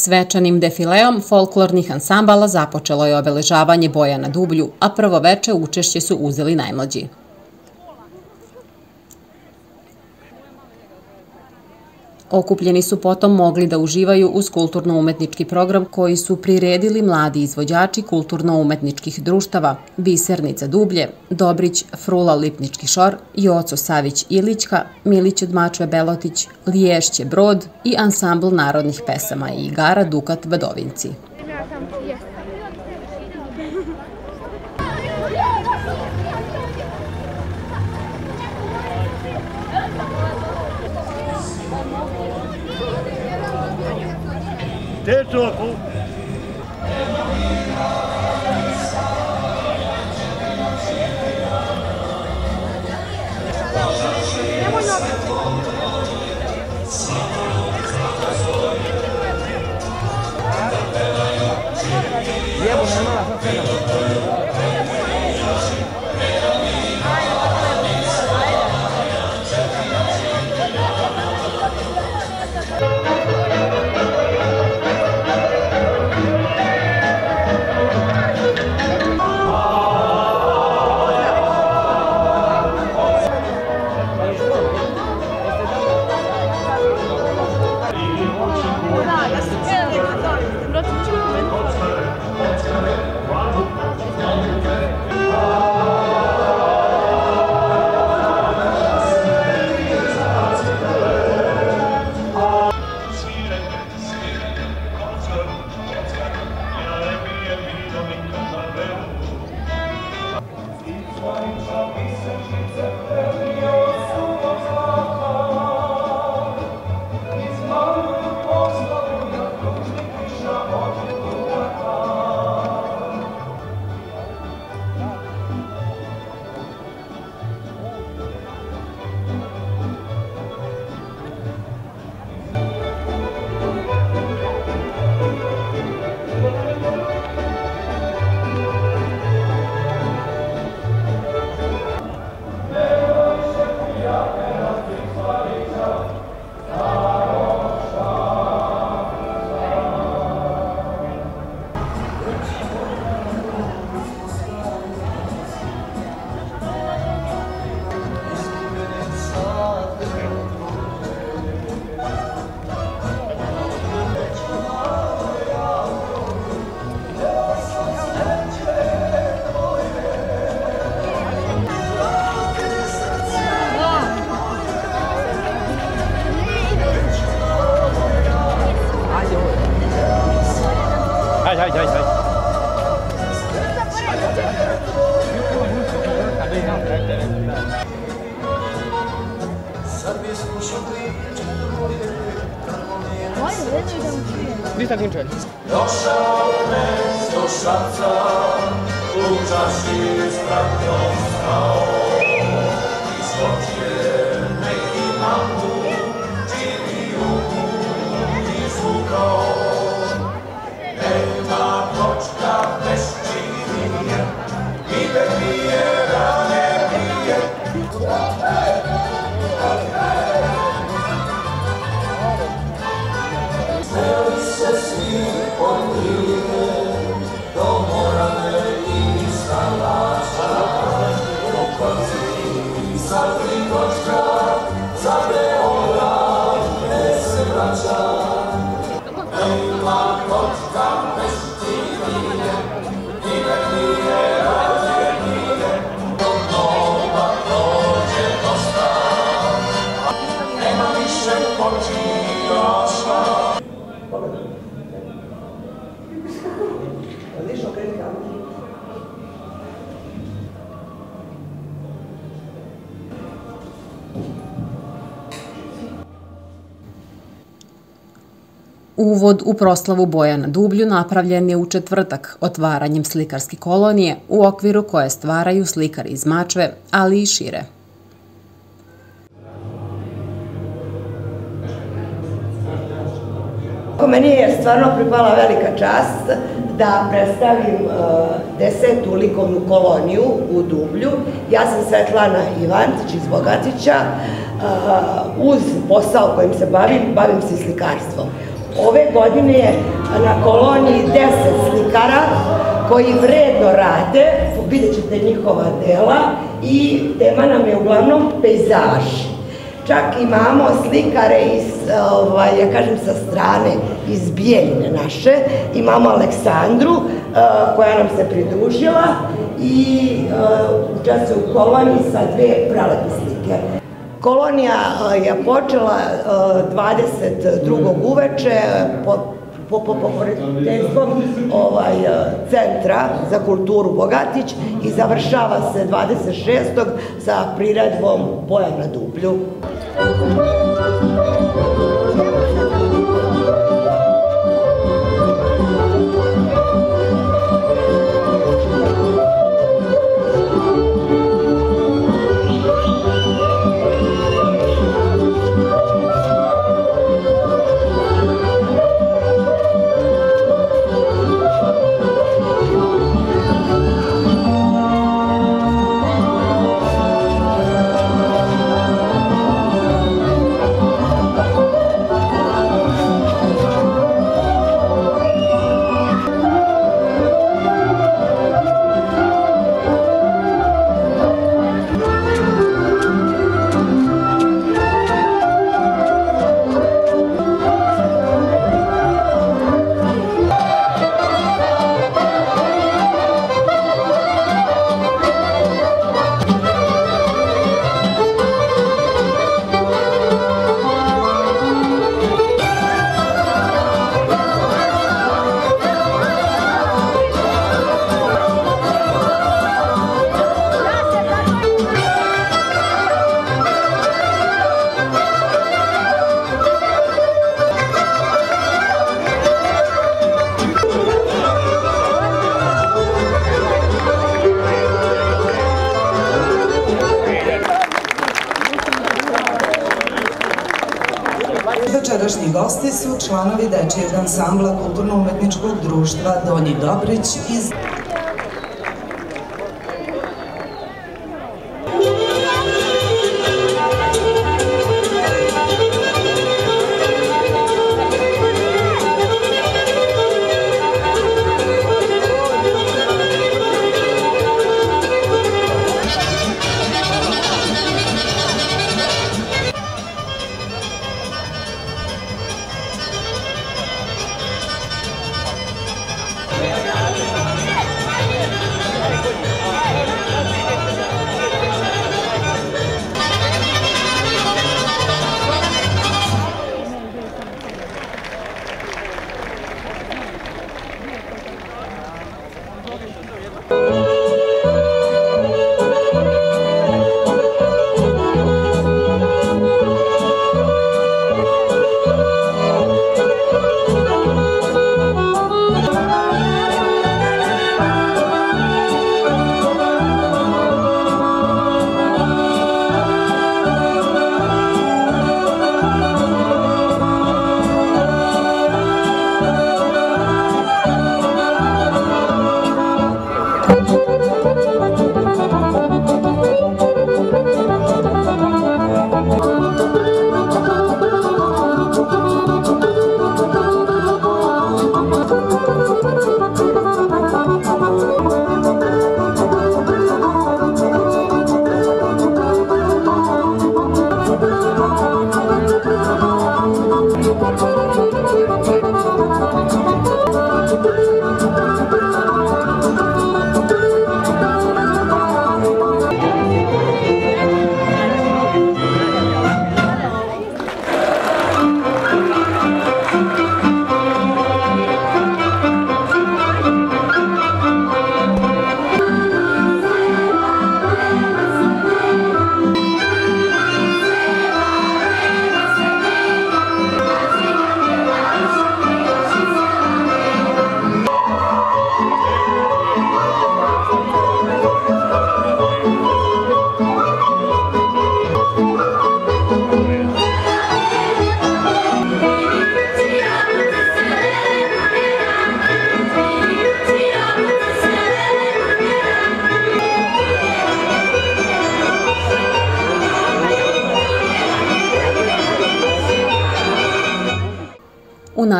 Svečanim defileom folklornih ansambala započelo je obeležavanje boja na dublju, a prvo veče učešće su uzeli najmlađi. Okupljeni su potom mogli da uživaju uz kulturno-umetnički program koji su priredili mladi izvođači kulturno-umetničkih društava Bisernica Dublje, Dobrić Frula Lipnički šor, Joco Savić Ilićka, Milić od Mačve Belotić, Liješće Brod i ansambl narodnih pesama i igara Dukat Vadovinci. talk. Gdzieś tam kończyłem. Do szaleństw, do szaca, uczasz się z prawdą sprawdząca. I skocznie, neki mam Uvod u proslavu boja na dublju napravljen je u četvrtak otvaranjem slikarske kolonije u okviru koje stvaraju slikari iz Mačve, ali i šire. Meni je stvarno pripala velika čast da predstavim uh, desetu likovnu koloniju u Dublju. Ja sam Svetlana Ivantić iz Bogatića. Uh, uz posao kojim se bavim, bavim se slikarstvom. Ove godine je na koloniji 10 slikara koji vredno rade, vidjet ćete njihova dela i tema nam je uglavnom pejzaži. Čak imamo slikare iz, ovaj, ja kažem sa strane, iz Bijeljine naše. Imamo Aleksandru koja nam se pridružila i učestvuje u koloniji sa dve prelepe slike. Kolonija je počela 22. uveče pod po, po, pokroviteljstvom ovaj, centra za kulturu Bogatić i završava se 26. sa priredbom Boja na dublju. Večerašnji ansambla Kulturno-umetničkog društva Donji Dobrić iz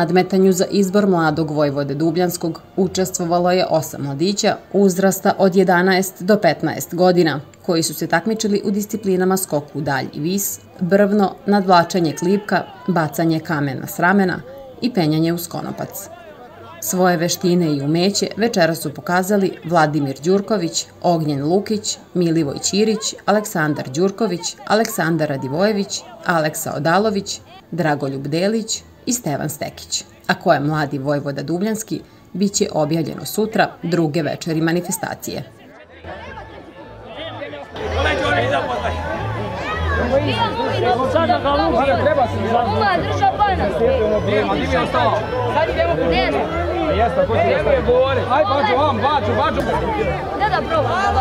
nadmetanju za izbor mladog Vojvode Dubljanskog učestvovalo je osam mladića uzrasta od 11 do 15 godina, koji su se takmičili u disciplinama skoku u dalj i vis, brvno, nadvlačanje klipka, bacanje kamena s ramena i penjanje uz konopac. Svoje veštine i umeće večera su pokazali Vladimir Đurković, Ognjen Lukić, Milivoj Ćirić, Aleksandar Đurković, Aleksandar Radivojević, Aleksa Odalović, Dragoljub Delić i Stevan Stekić. A ko je mladi Vojvoda Dubljanski, bit će objavljeno sutra druge večeri manifestacije. Sada ga lupi, treba se Ova, drža bana. A di mi je ostalo? Sad idemo po desu. Jeste, ko ti je govori? Aj, bađu, vam, bađu, bađu. Da da probam.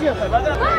Dođu!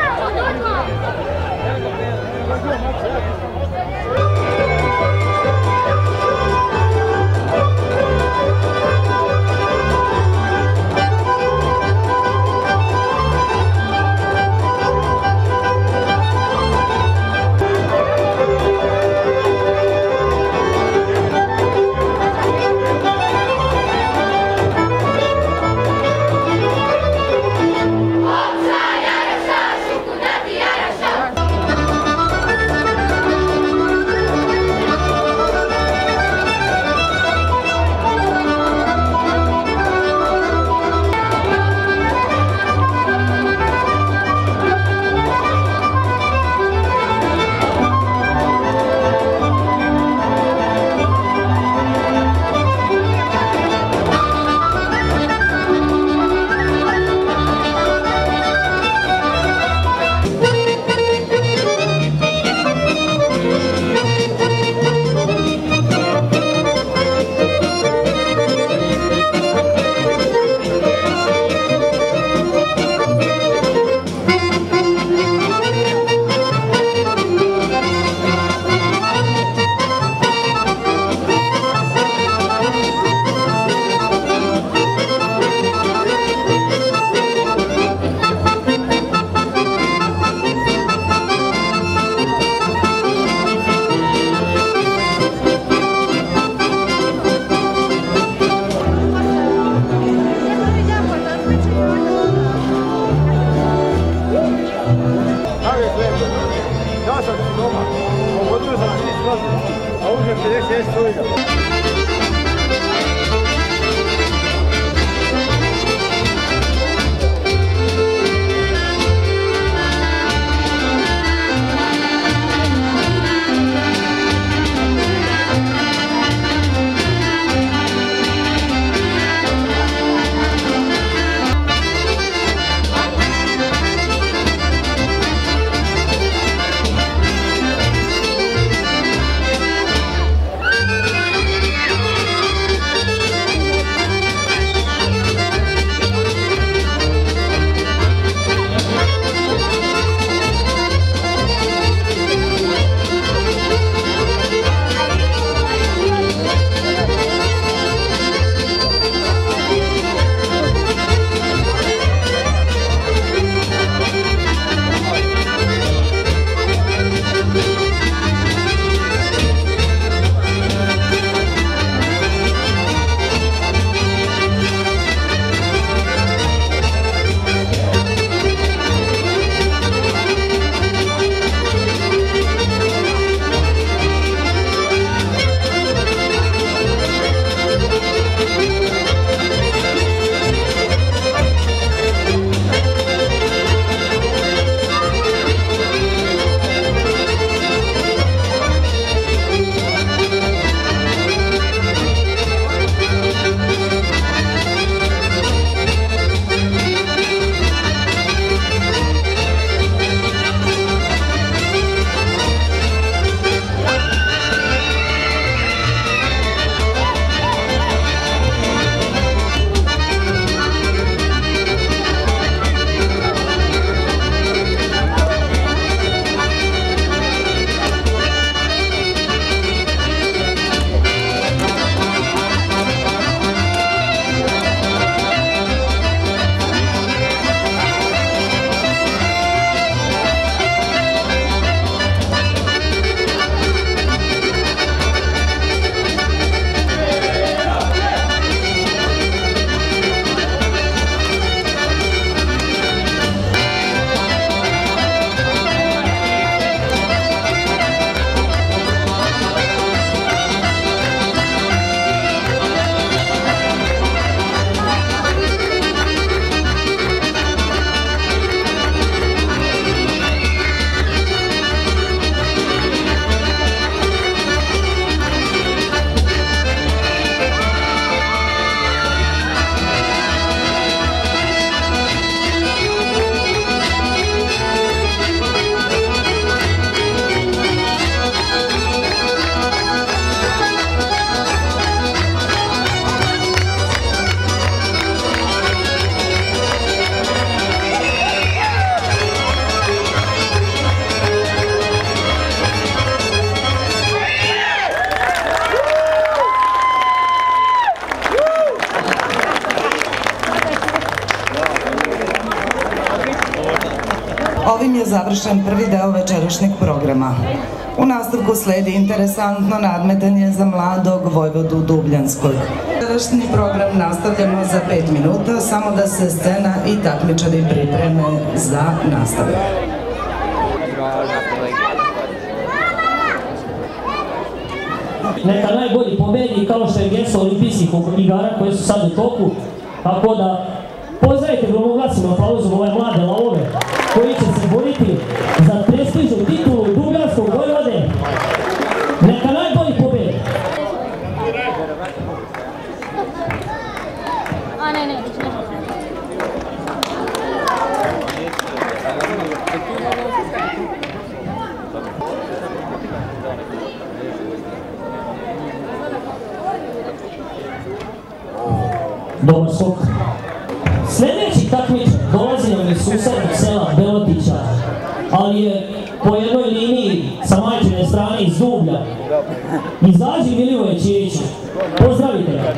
Završen prvi deo večerašnjeg programa. U nastavku sledi interesantno nadmetanje za mladog Vojvodu Dubljanskog. Večerašnji program nastavljamo za 5 minuta, samo da se scena i takmičari pripreme za nastavak. Neka najbolji pobedi kao što je gesto olimpijskih igara koje su sad u toku. Tako da pozdravite gromoglasima aplauzom ove mlade lavove koji će za prestižnu titulu Dugarskog Vojvode. Neka najbolji pobedi. A ne, ne, ne. Dobar ali je po jednoj liniji sa majčine strane iz Dublja. Izađi Milivoje Čiriću. Pozdravite ga.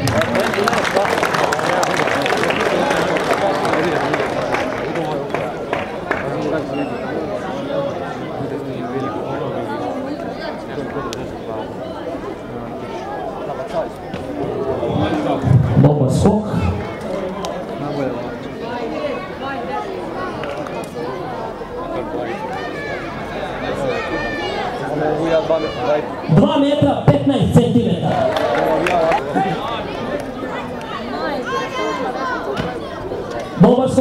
Bombas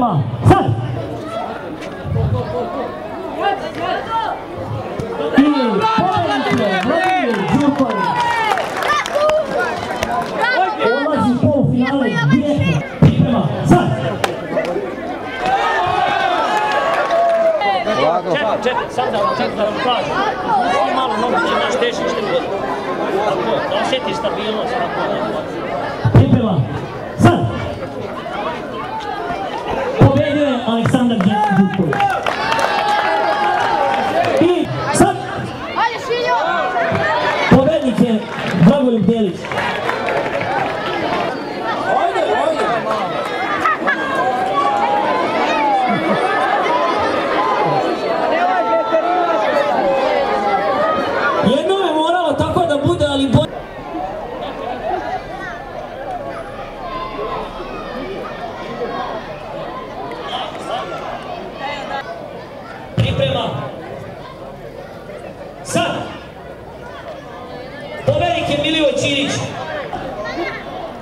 Priprema. Sad! I je Vladimir Đurković. Ulazi u polufinale direktno. Sad! Čekaj, čekaj, sad da vam, čekaj da vam kažem. Ovo malo nogu će naš težište bude. Tako, da osjeti stabilnost. Tako, Priprema. Sad. Pobedio je Aleksandar Đuković. I sad Ajde, Šinjo! pobednik je Dragoljub Delić. Jedno je moralo tako da bude, ali bolje. Priprema. Sad. Pobednik je Milivo Ćirić.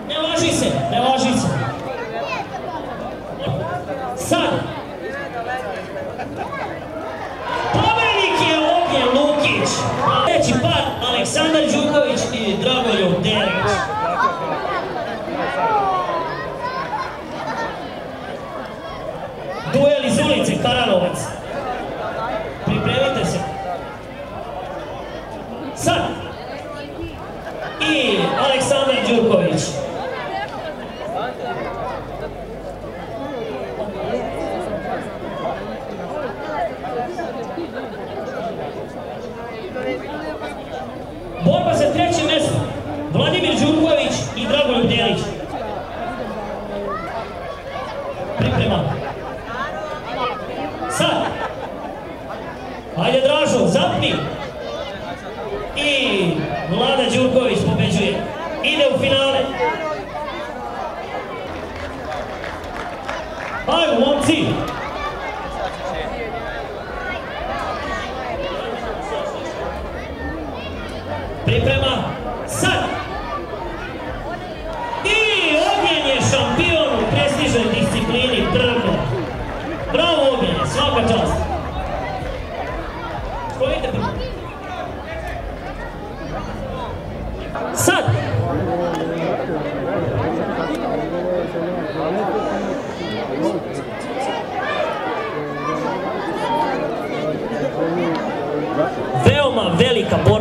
Ne laži se, ne laži se. Sad. Pobednik je Ognjen Lukić. Treći par Aleksandar Đuković i Dragoljub Zampi e rolada de um, dois, para E deu final. Capone.